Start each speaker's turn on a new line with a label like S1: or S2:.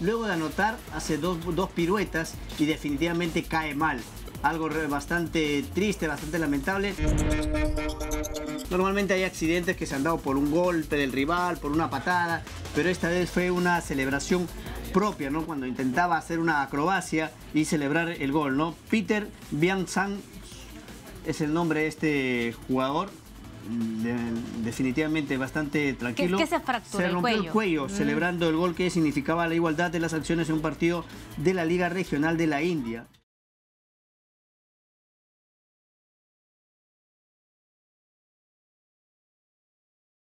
S1: luego de anotar hace dos, dos piruetas y definitivamente cae mal. Algo bastante triste, bastante lamentable. Normalmente hay accidentes que se han dado por un golpe del rival, por una patada, pero esta vez fue una celebración propia, ¿no? Cuando intentaba hacer una acrobacia y celebrar el gol, ¿no? Peter Bianzan es el nombre de este jugador. De- definitivamente bastante tranquilo.
S2: qué se fracturó el
S1: rompió el
S2: cuello?
S1: cuello
S2: Mm.
S1: celebrando el gol que significaba la igualdad de las acciones en un partido de la Liga Regional de la India.